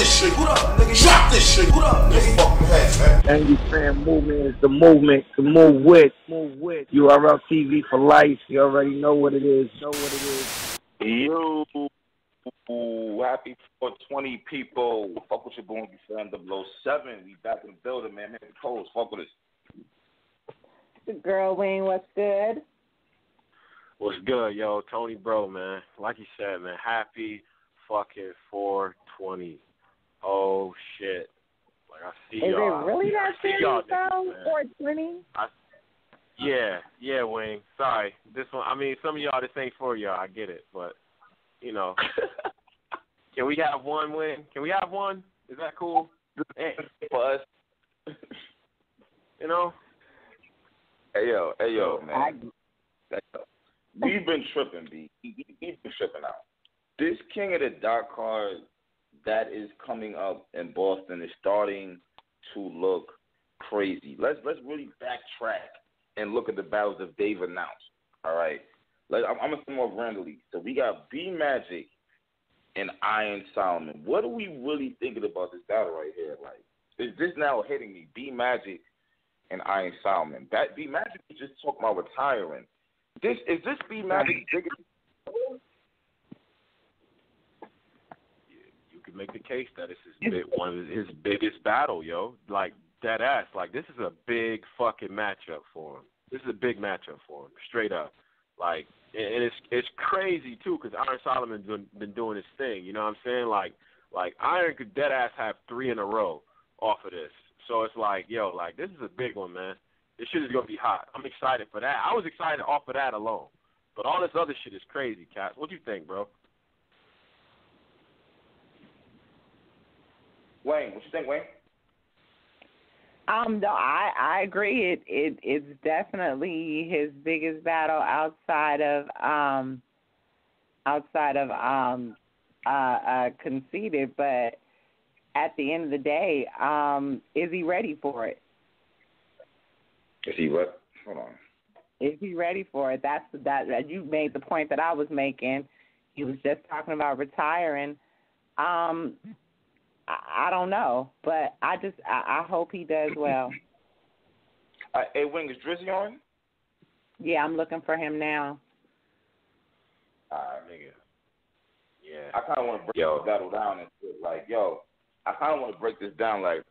this shit. What up, nigga? Drop this shit. What up, nigga? Fucking head, man. Andy fan movement is the movement to move with. Move with. URL TV for life. You already know what it is. Know what it is. Yo, happy 420 people. Fuck with your boy, you fam, 007. We back in the building, man. Man, the codes. Fuck with us. Girl Wayne, what's good? What's good, yo? Tony Bro, man. Like you said, man, happy fucking 420. Oh, shit. Like, I see Is y'all. it really I that serious though? niggas, man. Four twenty? Yeah, yeah, Wayne. Sorry. This one, I mean, some of y'all, this ain't for y'all. I get it. But, you know. Can we have one win? Can we have one? Is that cool? Eh, For us. you know? Hey, yo. Hey, yo, man. I, Hey, yo. We've been tripping, B. We- we- We've been tripping out. This King of the Dot card that is coming up in Boston is starting to look crazy. Let's let's really backtrack and look at the battles that they've announced. All right, Let, I'm, I'm gonna say more randomly. So we got B Magic and Iron Solomon. What are we really thinking about this battle right here? Like, is this now hitting me? B Magic and Iron Solomon. That B Magic just talking about retiring. This is this B Magic's biggest. you could make the case that it's his big, one of his biggest battle, yo. Like that ass. Like this is a big fucking matchup for him. This is a big matchup for him, straight up. Like, and it's it's crazy too, because Iron Solomon's been, been doing his thing. You know what I'm saying? Like, like Iron could dead ass have three in a row off of this. So it's like, yo, like this is a big one, man. This shit is gonna be hot. I'm excited for that. I was excited off of that alone. But all this other shit is crazy, Cat. What do you think, bro? Wayne, what you think, Wayne? um, no, I I agree. It it it's definitely his biggest battle outside of um outside of um uh uh Conceited, but at the end of the day, um, is he ready for it? Is he what? Hold on. Is he ready for it? That's that, that you made the point that I was making. He was just talking about retiring. Um, I, I don't know, but I just I, I hope he does well. Uh, hey, Wayne, is Drizzy on? Yeah, I'm looking for him now. Alright, Nigga. Yeah. I kind of want to break Yo. this battle down and shit. Like, yo, I kind of want to break this down. Like,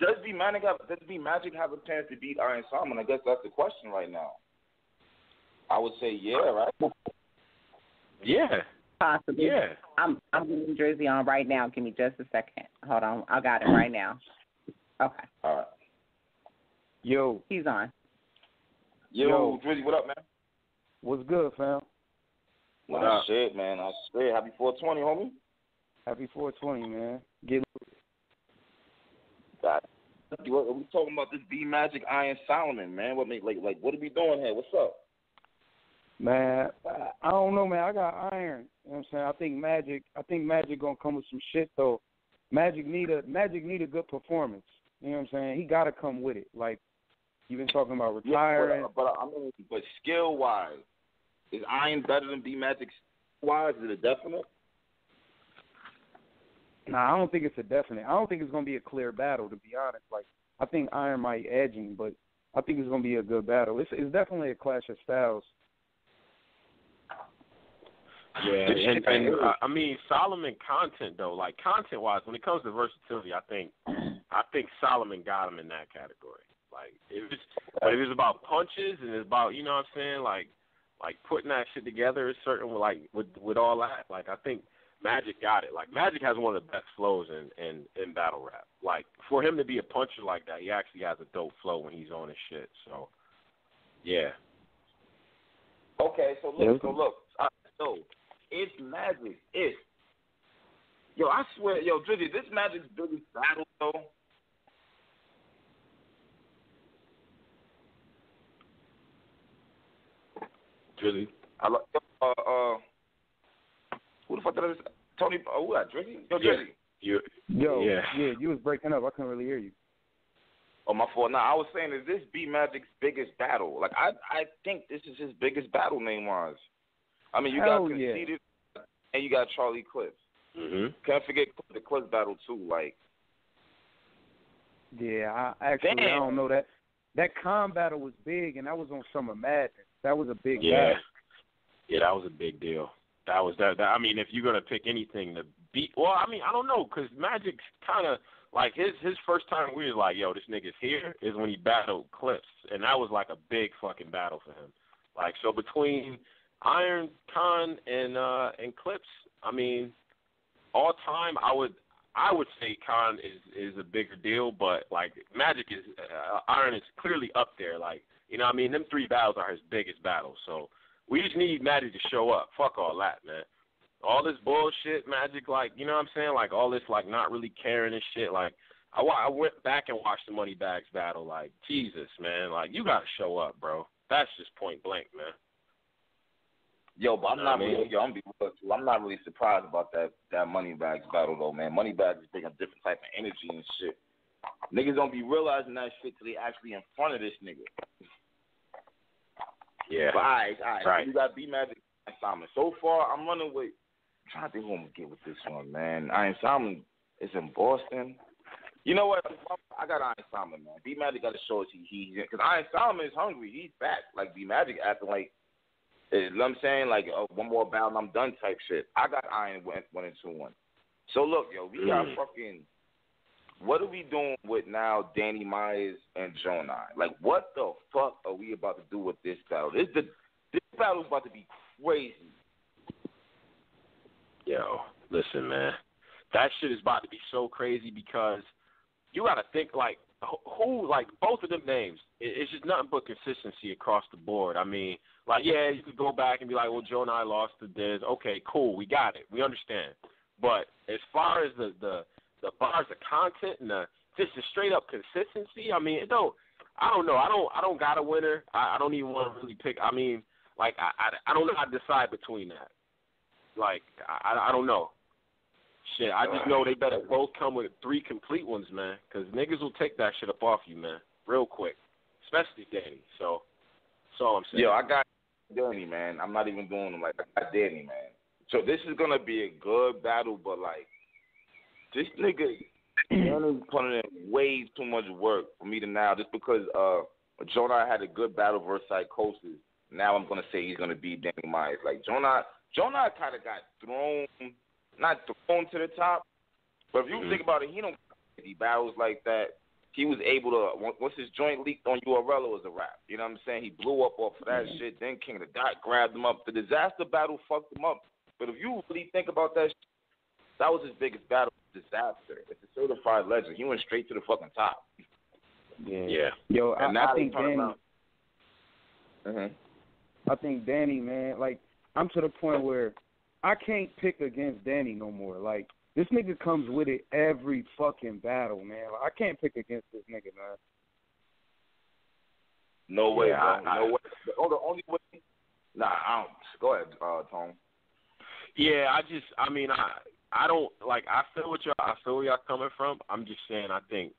does B Magic have does B Magic have a chance to beat Iron Solomon? I guess that's the question right now. I would say yeah, right? Yeah. Possibly. Yeah. I'm I'm getting Drizzy on right now. Give me just a second. Hold on. I got it right now. Okay. All right. Yo, He's on. Yo, Yo. Drizzy, what up, man? what's good, fam? What Nah, up? Shit, man. I swear, happy 420, homie. Happy 420, man. Get God. You- We talking about this B Magic Iron Solomon, man. What make like like what are we doing here? What's up? Man. I- don't know, man. I got iron. You know what I'm saying? I think Magic. I think Magic gonna come with some shit though. Magic need a Magic need a good performance. You know what I'm saying? He gotta come with it. Like you've been talking about retiring. Yeah, but, uh, but I mean, but skill wise, is Iron better than B Magic? Wise, is it a definite? Nah, I don't think it's a definite. I don't think it's gonna be a clear battle to be honest. Like I think Iron might edge him, but I think it's gonna be a good battle. It's it's definitely a clash of styles. Yeah, and, and uh, I mean Solomon content though, like content wise, when it comes to versatility, I think I think Solomon got him in that category. Like if it's but if it's about punches and it's about you know what I'm saying, like like putting that shit together, is certain like with with all that, like I think Magic got it. Like Magic has one of the best flows in in in battle rap. Like for him to be a puncher like that, he actually has a dope flow when he's on his shit. So yeah, Okay, so look, Yeah. so look, uh, so it's Magic. It's yo, I swear, yo, Drizzy, this Magic's biggest battle though. Drizzy. I lo- uh uh, who the fuck did I just? Tony, uh, who that? Drizzy? Yo, Yeah. Drizzy. You Yo, Yeah. yeah, you was breaking up. I couldn't really hear you. Oh, my fault. Now I was saying, is this B Magic's biggest battle? Like, I I think this is his biggest battle name wise. I mean, you Hell got yeah. and you got Charlie Clips. Mhm. Can't forget the Clips battle too. Like, Yeah, I actually I don't know that. That con battle was big, and that was on Summer Madness. That was a big Yeah. battle. Yeah, that was a big deal. That was that. that I mean, if you're gonna pick anything to beat, well, I mean, I don't know, cause Magic's kind of like his his first time we was like, yo, this nigga's here is when he battled Clips, and that was like a big fucking battle for him. Like so between Iron Con and uh and Clips, I mean, all time I would I would say Con is is a bigger deal, but like Magic is uh, Iron is clearly up there. Like you know, I mean, them three battles are his biggest battles. So we just need Magic to show up. Fuck all that, man. All this bullshit, Magic, like you know what I'm saying, like all this like not really caring and shit. Like I, I went back and watched the Money Bags battle. Like Jesus, man, like you got to show up, bro. That's just point blank, man. Yo, but I'm Know not I mean? really, yo, I'm be real you. I'm not really surprised about that that Moneybags battle though, man. Moneybags is bringing a different type of energy and shit. Niggas don't be realizing that shit till they actually in front of this nigga. Yeah. But all right, all right. Right. You got B Magic and Solomon. So far, I'm running with. I'm trying to think who I'm gonna get with this one, man. Iron Solomon is in Boston. You know what? I got Iron Solomon, man. B Magic got to show us he he's because Iron Solomon is hungry. He's back. Like B Magic acting like. You know what I'm saying? Like uh, one more battle and I'm done type shit. I got Iron one, one and two one. So look, yo, we got Mm. fucking. What are we doing with now Danny Myers and Jonah? Like, what the fuck are we about to do with this battle? This the this battle's about to be crazy. Yo, listen, man. That shit is about to be so crazy because you got to think like who- like both of them names. It's just nothing but consistency across the board. I mean, like yeah, you could go back and be like, well, Joe and I lost to Diz. Okay, cool, we got it, we understand. But as far as the the the bars of content and the just the straight up consistency, I mean, it don't. I don't know. I don't. I don't got a winner. I, I don't even want to really pick. I mean, like I, I I don't know how to decide between that. Like I I don't know. Shit, I just know they better both come with three complete ones, man. Because niggas will take that shit up off you, man, real quick. Especially Danny. So, that's all I'm saying. Yo, I got Danny, man. I'm not even doing them like I got Danny, man. So this is gonna be a good battle, but like this nigga Danny's putting in way too much work for me to now just because uh Jonah had a good battle versus Psychosis. Now I'm gonna say he's gonna beat Danny Myers. Like Jonah, Jonah kind of got thrown, not thrown to the top, but if you Mhm. think about it, he don't he battles like that. He was able to once his joint leaked on URL, it was a wrap. You know what I'm saying? He blew up off of that shit. Then King of the Dot grabbed him up. The disaster battle fucked him up. But if you really think about that, shit, that was his biggest battle. Disaster. It's a certified legend. He went straight to the fucking top. Yeah. Yeah. Yo, And I, I think Danny. around. Mm-hmm. I think Danny, man, like I'm to the point where I can't pick against Danny no more. Like this nigga comes with it every fucking battle, man. Like, I can't pick against this nigga, man. No way, Yeah, bro. I- no way. The, oh, the only way. Nah, I don't. Go ahead, uh, Tom. Yeah, I just, I mean, I, I don't like. I feel what y'all, I feel where y'all coming from. I'm just saying, I think,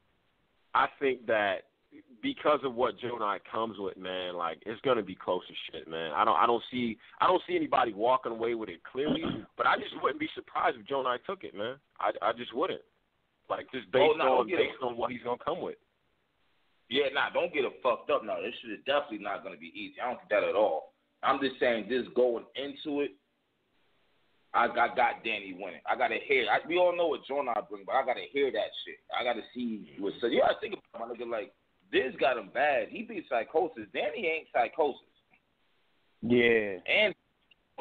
I think that because of what Joe Knight comes with, man, like it's gonna be close as shit, man. I don't, I don't see, I don't see anybody walking away with it clearly. But I just wouldn't be surprised if Joe Knight took it, man. I, I just wouldn't. Like just oh, based Oh, no, on yeah. based on what he's gonna come with. Yeah, nah, don't get it fucked up. No, this shit is definitely not going to be easy. I don't think that at all. I'm just saying, this going into it, I, I got Danny winning. I got to hear. I, we all know what I bring, but I got to hear that shit. I got to see mm-hmm. what. So you got to think about it, my nigga. Like this got him bad. He beat Psychosis. Danny ain't Psychosis, Yeah. and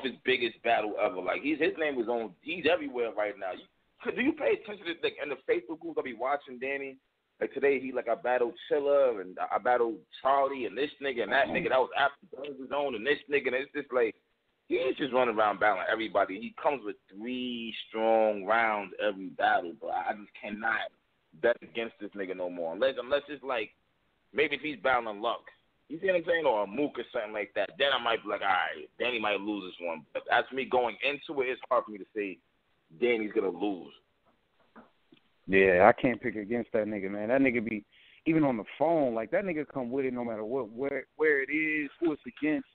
his biggest battle ever. Like he's his name is on. He's everywhere right now. You, do you pay attention to like in the Facebook group? I be watching Danny. Like today, he like I battled Chilla and I battled Charlie and this nigga and that nigga. That was after his own and this nigga. And it's just like he's just running around battling everybody. He comes with three strong rounds every battle, but I just cannot bet against this nigga no more. Unless unless it's like maybe if he's battling Lux. You see what I'm saying? Or a Mook or something like that. Then I might be like, all right, Danny might lose this one. But as for me going into it, it's hard for me to say Danny's gonna lose. Yeah, I can't pick against that nigga, man. That nigga be even on the phone, like that nigga come with it no matter what where where it is, who it's against.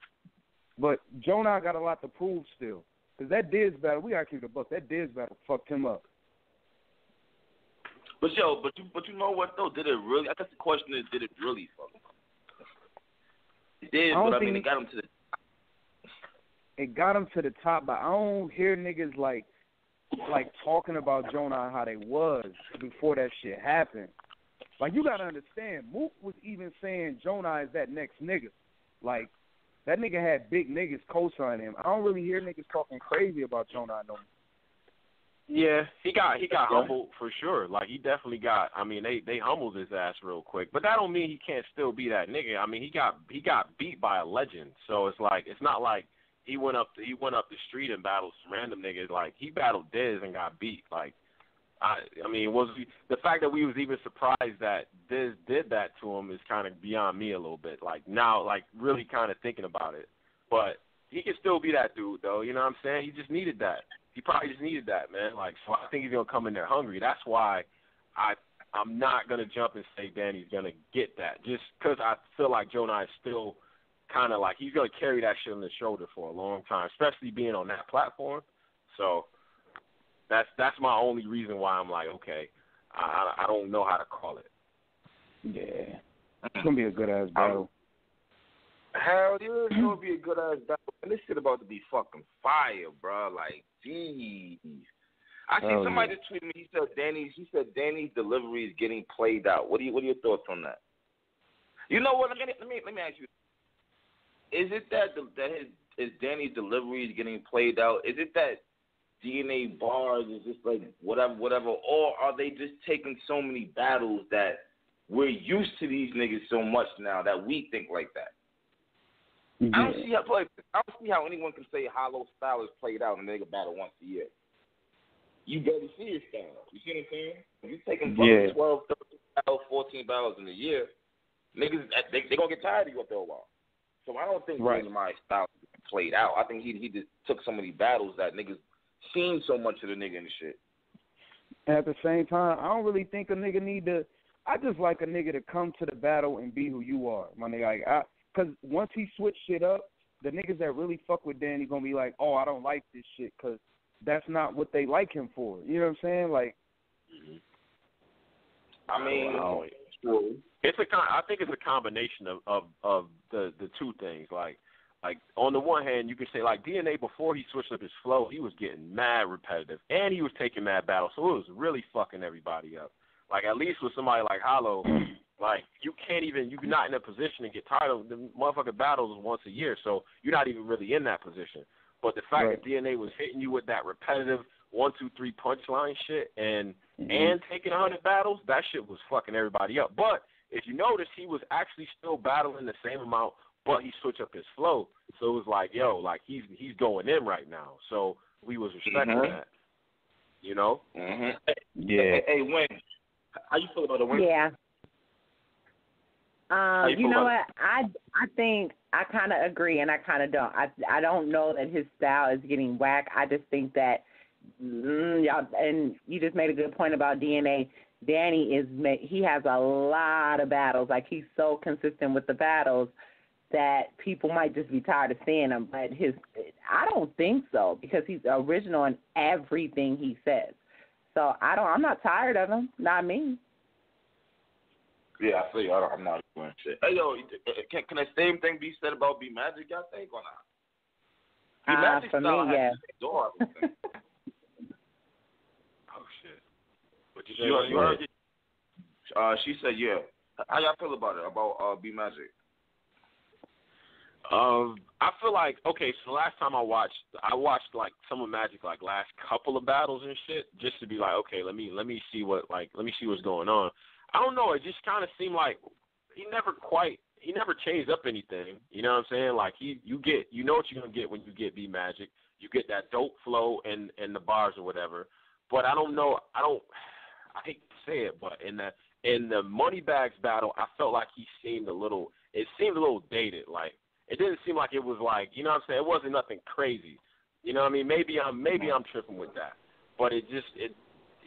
But Jonah got a lot to prove still. Cause that Diz battle, we gotta keep the book. That Diz battle fucked him up. But yo, but you but you know what though? Did it really? I guess the question is, did it really fuck? him? It did, I but I mean, it got him to the. It got him to the top, but I don't hear niggas like like talking about Jonah how they was before that shit happened. Like you gotta understand, Mook was even saying Jonah is that next nigga. Like that nigga had big niggas co-sign him. I don't really hear niggas talking crazy about Jonah no more. Yeah, he got he got Yeah. humbled for sure. Like he definitely got. I mean, they they humbled his ass real quick, but that don't mean he can't still be that nigga. I mean, he got he got beat by a legend, so it's like it's not like he went up he went up the street and battled some random niggas. Like he battled Diz and got beat. Like I I mean, was he, the fact that we was even surprised that Diz did that to him is kind of beyond me a little bit. Like now, like really kind of thinking about it, but he can still be that dude though. You know what I'm saying? He just needed that. He probably just needed that, man. Like so, I think he's gonna come in there hungry. That's why I I'm not gonna jump and say Danny's gonna get that, just because I feel like Jonah is still kind of like he's gonna carry that shit on his shoulder for a long time, especially being on that platform. So that's that's my only reason why I'm like, okay, I I I don't know how to call it. Yeah. It's gonna be a good ass battle. Hell yeah, it's gonna be a good ass battle. And this shit about to be fucking fire, bro. Like, jeez. I see Hell somebody yeah. tweeted me. He said Danny's. He said Danny's delivery is getting played out. What do you? What are your thoughts on that? You know what? Let me let me let me ask you. Is it that the, that his is Danny's delivery is getting played out? Is it that DNA bars is just like whatever whatever, or are they just taking so many battles that we're used to these niggas so much now that we think like that? I don't see how like, I don't see how anyone can say Hollow style is played out and a nigga battle once a year. You barely see his style. You see what I'm saying? If you taking Yeah. fucking 12, 13 battles, 14 battles in a year, niggas uh, they they gonna get tired of you after a while. So I don't think Right. My style is played out. I think he he just took some of these battles that niggas seen so much of the nigga and shit. And at the same time, I don't really think a nigga need to. I just like a nigga to come to the battle and be who you are, my nigga. Like, I, cause once he switch shit up, the niggas that really fuck with Danny gonna be like, oh, I don't like this shit, cause that's not what they like him for. You know what I'm saying? Like, I mean, Wow. It's a con- I think it's a combination of of of the the two things. Like like on the one hand, you could say like DNA before he switched up his flow, he was getting mad repetitive, and he was taking mad battles, so it was really fucking everybody up. Like at least with somebody like Hollow, like you can't even you're not in a position to get tired of the motherfucking battles once a year, so you're not even really in that position. But the fact Right. that DNA was hitting you with that repetitive one two three punchline shit and Mm-hmm. and taking a hundred battles, that shit was fucking everybody up. But if you notice, he was actually still battling the same amount, but he switched up his flow. So it was like, yo, like he's he's going in right now. So we was respecting Mhm. that. You know? Mm-hmm. yeah, Hey, hey, Wayne, how you feel about it, Wayne? Yeah. Um, you know what? I I think I kind of agree and I kind of don't. I I don't know that his style is getting whack. I just think that mm, y'all and you just made a good point about DNA. Danny is ma- he has a lot of battles. Like he's so consistent with the battles that people might just be tired of seeing him. But his I don't think so because he's original in everything he says. So I don't. I'm not tired of him. Not me. Yeah, I see. I don't, I'm not doing shit. Hey, yo, can, can the same thing be said about B Magic, y'all think, or not? B Uh, Magic for me, style has yeah. to door, I. Oh shit. What you You, heard- say? you heard it? Uh, she said, yeah. How y'all feel about it, about uh, B Magic? Um, I feel like okay. So the last time I watched, I watched like some of Magic like last couple of battles and shit, just to be like, okay, let me let me see what like let me see what's going on. I don't know. It just kind of seemed like he never quite he never changed up anything. You know what I'm saying? Like he you get you know what you're gonna get when you get B Magic. You get that dope flow and and the bars or whatever. But I don't know. I don't. I hate to say it, but in the in the money bags battle, I felt like he seemed a little. It seemed a little dated. Like it didn't seem like it was like you know what I'm saying. It wasn't nothing crazy. You know what I mean? Maybe I'm maybe I'm tripping with that, but it just it.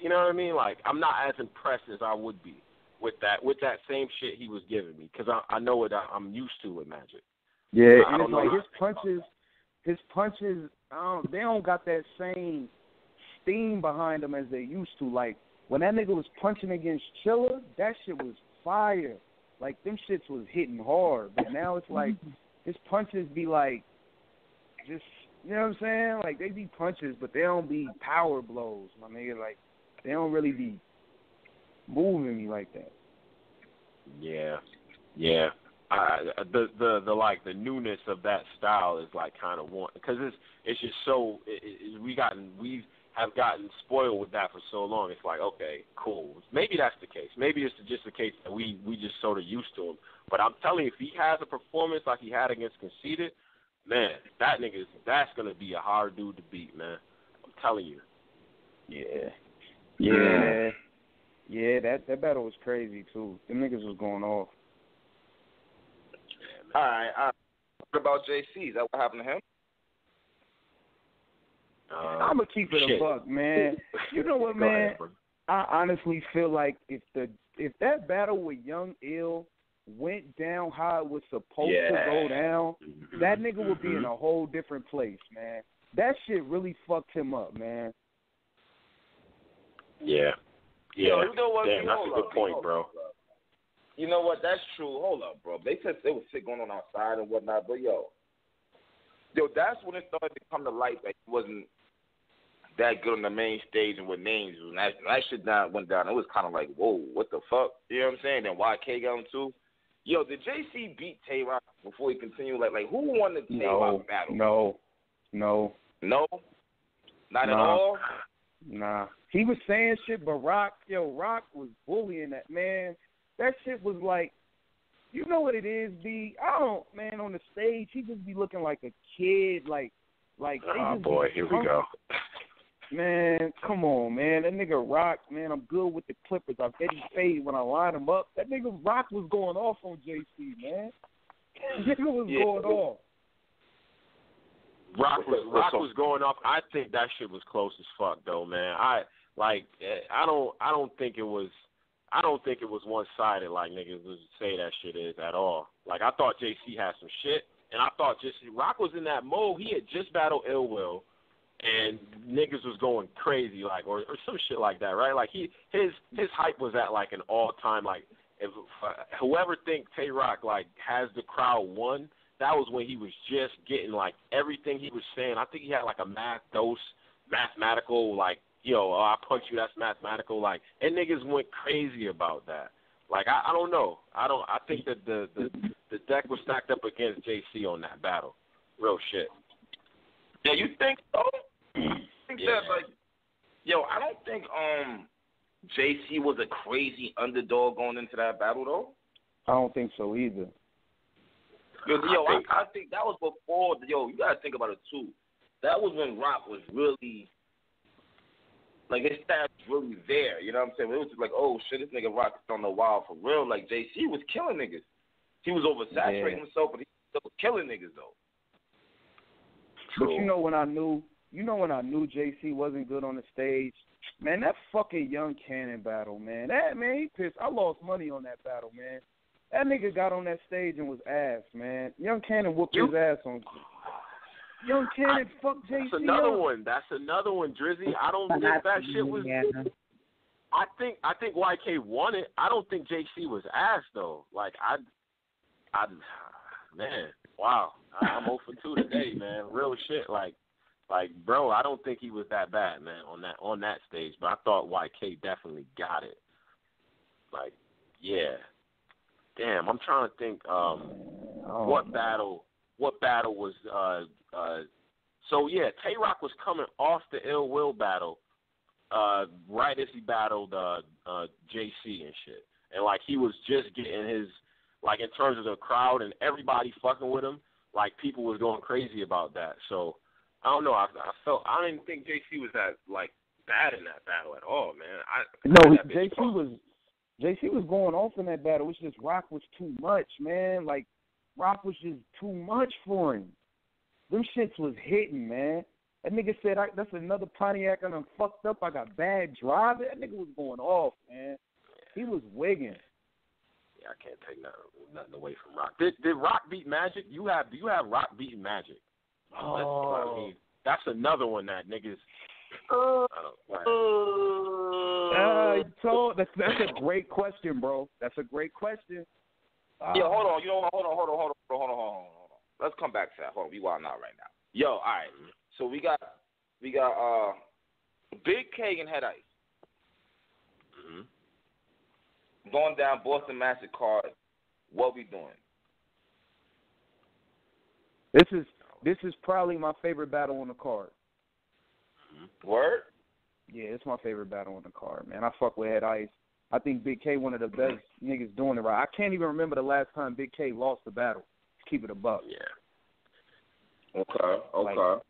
You know what I mean? Like I'm not as impressed as I would be with that with that same shit he was giving me because I I know what I, I'm used to with Magic. yeah. I And don't it's like his to think about punches, his punches, I don't, they don't got that same steam behind them as they used to. Like when that nigga was punching against Chilla, that shit was fire. Like them shits was hitting hard. But now it's like his punches be like just you know what I'm saying? Like they be punches, but they don't be power blows, my nigga. Like they don't really be moving me like that. Yeah, yeah. I, the the the like the newness of that style is like kind of one because it's it's just so it, it, we gotten we have gotten spoiled with that for so long. It's like okay, cool. Maybe that's the case. Maybe it's just the case that we we just sort of used to him. But I'm telling you, if he has a performance like he had against Conceited, man, that nigga that's gonna be a hard dude to beat, man. I'm telling you. Yeah. Yeah. Yeah, that that battle was crazy too. The niggas was going off. All right. All right. What about JC? Is that what happened to him? Uh, I'm gonna keep it shit. a buck, man. You know what, man? ahead. I honestly feel like if the if that battle with Young Ill went down how it was supposed to go down, Mhm. that nigga would be in Mhm. a whole different place, man. That shit really fucked him up, man. Yeah. Yeah. Yo, you know what? Damn, that's a good point, bro. You know what? That's true. Hold up, bro. They said there was shit going on outside and whatnot, but yo, yo, that's when it started to come to light that he wasn't that good on the main stage and with names. When that, when that shit down went down, it was kind of like, whoa, what the fuck? You know what I'm saying? Then YK got him too. Yo, did JC beat Tay Roc before he continued? Like, like who won the Tay No, Rock battle? no, no, no, not at all. Nah. He was saying shit, but Rock, yo, Rock was bullying that man. That shit was like, you know what it is, B. I don't, man. On the stage, he just be looking like a kid, like, like. Oh boy, here we go. Man, come on, man. That nigga Rock, man. I'm good with the Clippers. I bet he fade when I line him up. That nigga Rock was going off on JC, man. That nigga was Yeah. going off. Rock was Rock was going off. I think that shit was close as fuck though, man. I like eh, I don't I don't think it was I don't think it was one sided like niggas would say that shit is at all. Like I thought JC had some shit and I thought just Rock was in that mode. He had just battled Ill Will and niggas was going crazy like or, or some shit like that, right? Like he his his hype was at like an all time like if uh, whoever think Tay Roc like has the crowd won, that was when he was just getting like everything he was saying. I think he had like a math dose, mathematical like yo, oh, I punch you, that's mathematical. Like and niggas went crazy about that. Like I, I don't know. I don't. I think that the the the deck was stacked up against JC on that battle. Real shit. Yeah, you think so? I think Yeah. that like, yo, I don't think um JC was a crazy underdog going into that battle though. I don't think so either. Yo, I yo, I, think- I think that was before. Yo, you gotta think about it too. That was when Rock was really like his stats really there. You know what I'm saying? It was just like, oh shit, this nigga Rock is on the wild for real. Like JC was killing niggas. He was oversaturating Yeah. himself, but he was still killing niggas though. True. But you know when I knew, you know when I knew JC wasn't good on the stage, man. That fucking Young Cannon battle, man. That man, he pissed. I lost money on that battle, man. That nigga got on that stage and was ass, man. Young Cannon whooped You- his ass on. Young Cannon fucked JC That's another up. one. That's another one, Drizzy. I don't think that shit was. Yeah. I think I think YK won it. I don't think JC was ass though. Like I, I, man, wow. I- I'm 0 for two today, man. Real shit. Like, like, bro, I don't think he was that bad, man, on that on that stage. But I thought YK definitely got it. Like, yeah. Damn, I'm trying to think. Um, Oh, what battle what battle was uh uh so yeah, Tay Roc was coming off the ill will battle, uh, right as he battled uh uh JC and shit. And like he was just getting his like in terms of the crowd and everybody fucking with him, like people was going crazy about that. So I don't know, I I felt I didn't think JC was that like bad in that battle at all, man. I No, JC was JC was going off in that battle. It's just Rock was too much, man. Like Rock was just too much for him. Them shits was hitting, man. That nigga said I, that's another Pontiac and I'm fucked up. I got bad driving. That nigga was going off, man. He was wigging. Yeah, I can't take nothing, nothing away from Rock. Did did Rock beat Magic? You have you have Rock beating Magic? Oh. I mean, that's another one that niggas. Uh, I don't, like, uh, Uh, you told that's that's a great question, bro. That's a great question. Uh, Yo, hold on. You know what? Hold on, hold on, hold on, hold on, hold on, hold on, hold on. Let's come back to that. Hold on. We wild out right now. Yo, all right. So we got we got uh Bigg K and Head Ice mhm. going down Boston Massacre. What we doing? This is this is probably my favorite battle on the card. Word? Yeah, it's my favorite battle on the card, man. I fuck with Head Ice. I think Bigg K one of the best niggas doing it right. I can't even remember the last time Bigg K lost a battle. Keep it a buck. Yeah. Okay, okay. Like-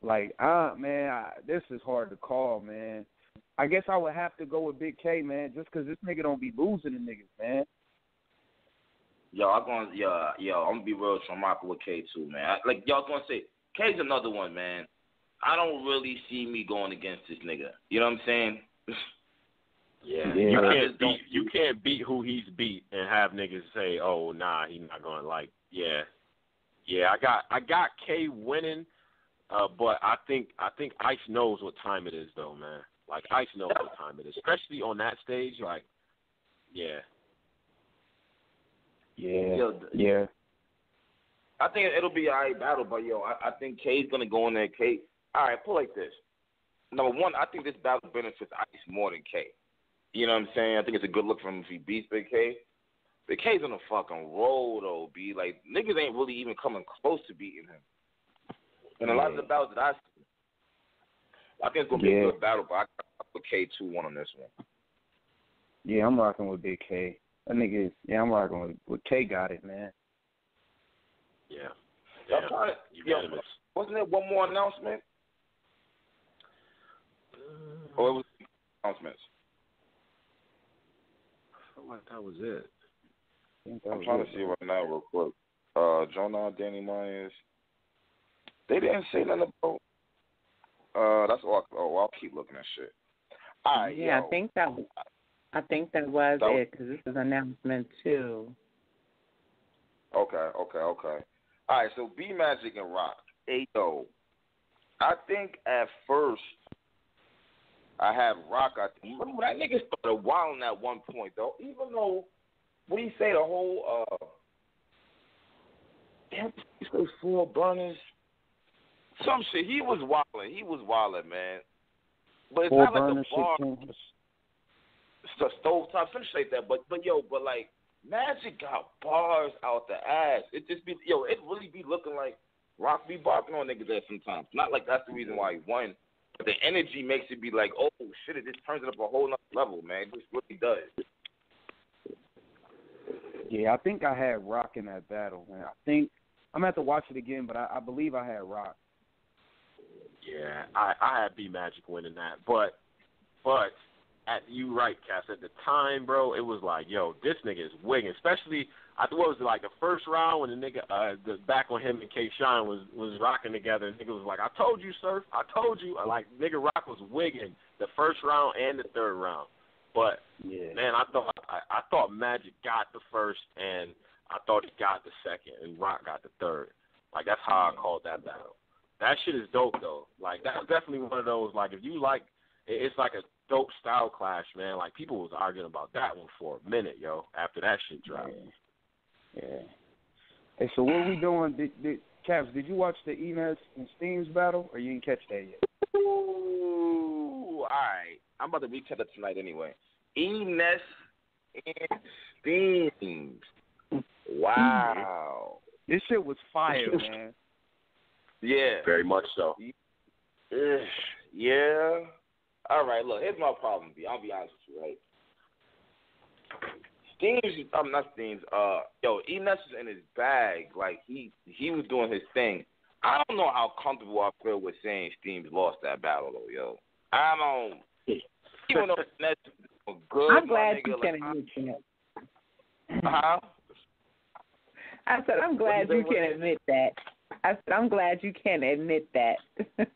Like, ah, man, I, this is hard to call, man. I guess I would have to go with Bigg K, man, just 'cause this nigga don't be losing the niggas, man. Yo, I'm going. Yo, yo, I'm gonna be real. So I'm rocking with K too, man. I, like y'all gonna say, K's another one, man. I don't really see me going against this nigga. You know what I'm saying? Yeah. Yeah. You can't beat you can't beat who he's beat and have niggas say, "Oh, nah, he's not going." Like, yeah, yeah. I got I got K winning, uh, but I think I think Ice knows what time it is, though, man. Like Ice knows what time it is, especially on that stage. Like, yeah, Yeah, Yo, yeah. I think it'll be a alright battle, but yo, I, I think K's gonna go in there. K, all right, put like this. Number one, I think this battle benefits Ice more than K. You know what I'm saying? I think it's a good look for him if he beats Bigg K. Bigg K's on a fucking roll though, B. Like niggas ain't really even coming close to beating him. And a lot of the battles that I see, I think it's gonna be Yeah. a good battle, but I got with K two one on this one. Yeah, I'm rocking with Bigg K. That nigga, is, yeah, I'm rocking with, with K. Got it, man. yeah. Y'all yeah. trying to, yo, Unanimous. wasn't there one more announcement? Or it was announcements? I felt like that was it. I think that I'm was trying it, to see man. right now real quick. Uh, Jonah, Danny Myers. They didn't say nothing about. Uh, that's all. Oh, I'll keep looking at shit. All right, yeah, yo. I think that I think that was That it because this is announcement two. Okay, okay, okay. All right, so B Magic and Rock. Hey yo, I think at first I had Rock. I think remember that nigga started wilding at one point though. Even though what do you say the whole uh damn those four burners. Some shit. He was wilding. He was wilding, man. But it's Four not like the bar shit. The stove top finish like that. But but yo, but like Magic got bars out the ass. It just be yo, it really be looking like Rock be barking on niggas there sometimes. Not like that's the reason why he won. But the energy makes it be like, oh shit, it just turns it up a whole nother level, man. It just really does. Yeah, I think I had Rock in that battle, man. I think I'm gonna have to watch it again, but I, I believe I had Rock. Yeah, I I had B Magic winning that, but but at you right, Cass. At the time, bro, it was like, yo, this nigga is wigging. Especially, I what was it like the first round when the nigga uh the back on him and K Shine was was rocking together. And Nigga was like, I told you, sir, I told you. Like nigga Rock was wigging the first round and the third round. But Yeah. man, I thought I, I thought Magic got the first, and I thought he got the second, and Rock got the third. Like that's how I called that battle. That shit is dope though. Like that's definitely one of those. Like if you like, it's like a dope style clash, man. Like people was arguing about that one for a minute, yo. After that shit dropped. Yeah. yeah. Hey, so what we doing? Did, did Caps? Did you watch the E.ness and Steams battle, or you didn't catch that yet? Ooh, all right. I'm about to retell it tonight anyway. E.ness and Steams. Wow. This shit was fire, man. Yeah. Very much so. Ugh, yeah. All right, look, here's my problem, B. I'll be honest with you, right? Steams, I'm not Steams. Uh, yo, E.ness is in his bag. Like he he was doing his thing. I don't know how comfortable I feel with saying Steams lost that battle, though, yo. I don't. Even though E.ness is good, I'm glad nigga, you like, can admit that. Huh? I said I'm glad you can admit that. I said I'm glad you can admit that.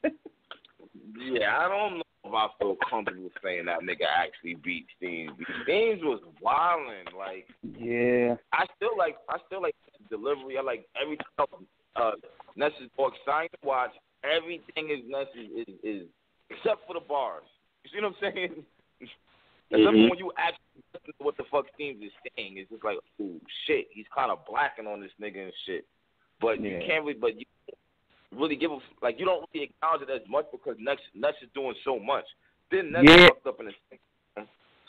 Yeah, I don't know if I feel comfortable saying that nigga actually beat Steams. Steams was wilding, like. Yeah. I still like I still like delivery. I like every time uh Ness is more exciting to watch. Everything is Ness is, is, except for the bars. You see what I'm saying? Except Mhm. when you actually listen to what the fuck Steams is saying, it's just like, oh shit, he's kind of blacking on this nigga and shit. But you can't really, but you really give a like you don't really acknowledge it as much because Ness Ness is doing so much. Then Ness Yeah. fucked up in his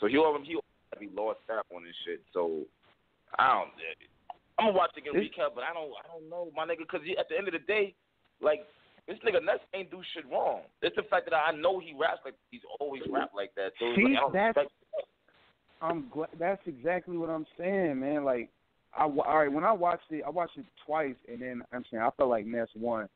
so he already he already lost that on this shit. So I don't. Eh, I'm gonna watch it again recap, but I don't I don't know my nigga because at the end of the day, like this nigga Ness ain't do shit wrong. It's the fact that I know he raps like he's always rapped like that. So See, like, I don't that's- I'm glad. That's exactly what I'm saying, man. Like, I all right when I watched it, I watched it twice, and then I'm saying I felt like Ness won,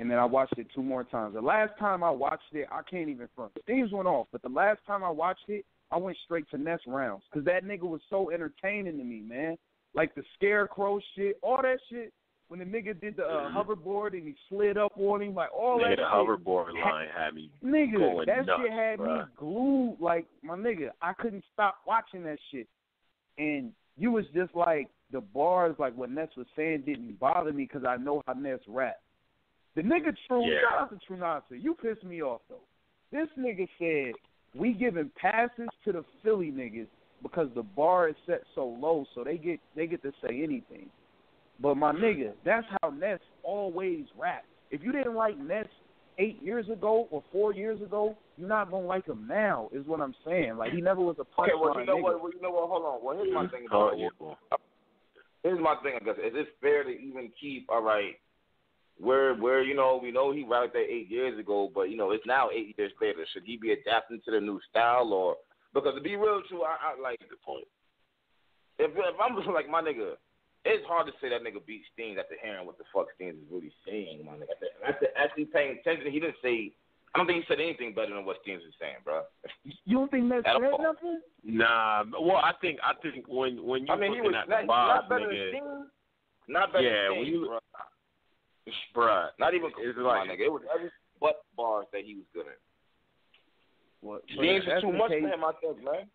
and then I watched it two more times. The last time I watched it, I can't even front. Steams went off, but the last time I watched it, I went straight to Ness rounds because that nigga was so entertaining to me, man. Like the scarecrow shit, all that shit. When the nigga did the uh, hoverboard and he slid up on him, like all Nigga, that the shit. hoverboard line had me Nigga, going that nuts, shit had bruh. me glued. Like my nigga, I couldn't stop watching that shit. And you was just like the bars, like what Ness was saying, didn't bother me because I know how Ness rap. The nigga True, Yeah. shout out to True Nasser. You pissed me off though. This nigga said we giving passes to the Philly niggas because the bar is set so low, so they get they get to say anything. But my mm-hmm. nigga, that's how Ness always raps. If you didn't like Ness eight years ago or four years ago, you're not gonna like him now. Is what I'm saying. Like he never was a punchline Okay, well you know nigga. what? Well, you know what? Hold on. Well, here's my thing about it. yeah. Here's my thing. I guess is it fair to even keep? All right, where where you know we know he rapped that eight years ago, but you know it's now eight years later. Should he be adapting to the new style or? Because to be real true, I, I like the point. If if I'm just like my nigga, it's hard to say that nigga beat Steams after hearing what the fuck Steams is really saying, my nigga. After actually paying attention, he didn't say. I don't think he said anything better than what Steams is saying, bro. You don't think Ness At said nothing? Nah, well, I think I think when when you I mean, he looking was at not, the bars, not better nigga, than Steams. Not better Yeah, than when you- bro. Bruh, Not even it's like my nigga. It was every but bars that he was good at. What? if was too much case, for him, I think, man.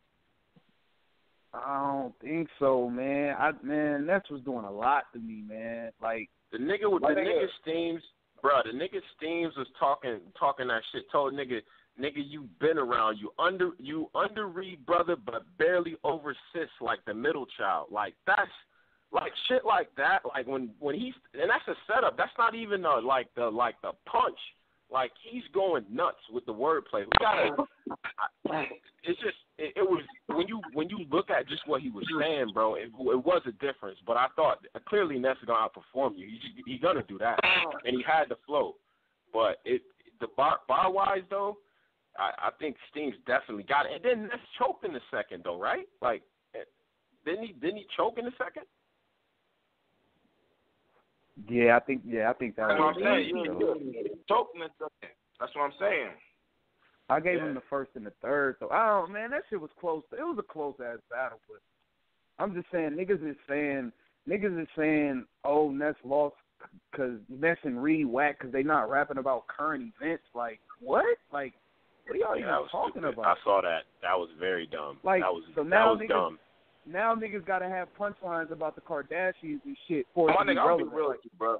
I don't think so, man. I man, Ness was doing a lot to me, man. Like the nigga with the nigga- Steams, bruh, the nigga Steams was talking talking that shit. Told nigga, nigga, you been around. You under you underread brother, but barely oversist like the middle child. Like that's like shit like that. Like when when he's and that's a setup. That's not even the like the like the punch. Like he's going nuts with the wordplay. We gotta. I, it's just it, it was when you when you look at just what he was saying, bro. It, it was a difference. But I thought clearly Ness is gonna outperform you. He's he gonna do that, and he had the flow. But it the bar bar wise though, I, I think Steam's definitely got it. And then Ness choked in the second though, right? Like eh, didn't he didn't he choke in the second? Yeah, I think yeah, I think that That's what was I'm saying. so. You you choking and stuff. That's what I'm saying. I gave Yeah. him the first and the third. So I don't man, that shit was close. It was a close ass battle, but I'm just saying niggas is saying niggas is saying oh Ness lost because Ness and Reed whack because they not rapping about current events. Like what? Like what are y'all Yeah, even talking stupid. about? I saw that. That was very dumb. Like, that was so that was niggas- dumb. Now niggas gotta have punchlines about the Kardashians and shit for My nigga, I'll be real with you, bro.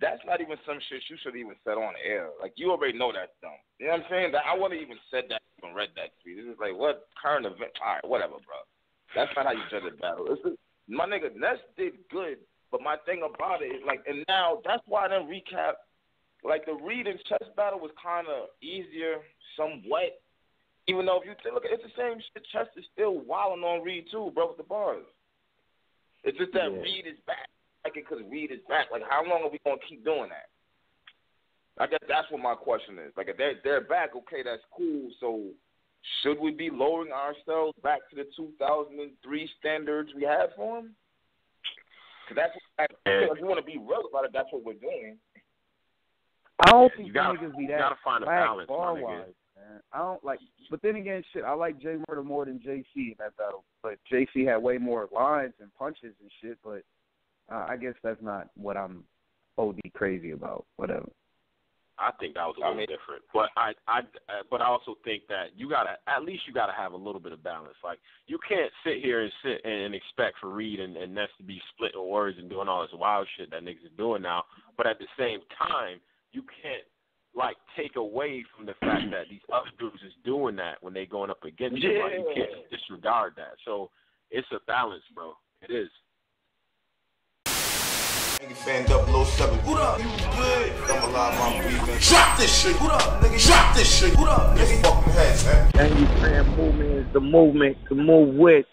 That's not even some shit you should even set on air. Like you already know that's dumb. You know what I'm saying? That I wouldn't even said that, even read that tweet. This is like what current event? All right, whatever, bro. That's not how you judge a battle. It's just, my nigga Ness did good, but my thing about it is like, and now that's why I didn't recap. Like the Reed and chess battle was kind of easier, somewhat. Even though if you think, look, it's the same shit. Chess is still wilding on Reed too, bro, with the bars. It's just that Yeah. Reed is back. Like it because Reed is back. Like how long are we gonna keep doing that? I guess that's what my question is. Like if they're they're back, okay, that's cool. So should we be lowering ourselves back to the 2003 standards we had for them? Because that's what, if you want to be real about it, that's what we're doing. I don't think You gotta- niggas be you gotta find a balance, my nigga. Wise, man. I don't like, but then again, shit. I like Jay Murder more than JC in that battle, but JC had way more lines and punches and shit. But uh, I guess that's not what I'm OD crazy about. Whatever. I think that was a I little mean- different. But I, I, uh, but I also think that you gotta at least you gotta have a little bit of balance. Like you can't sit here and sit and, and expect for Reed and, and Ness to be splitting words and doing all this wild shit that niggas is doing now. But at the same time, you can't like take away from the fact that these other dudes is doing that when they going up against you. Like you can't disregard that. So it's a balance, bro. It is. Nigga fan 007. What up? You good? I'm alive, I'm breathing. Drop this shit. What up, nigga? Drop this shit. What up, nigga? Fucking heads, man. Gang fan movement is the movement to move with.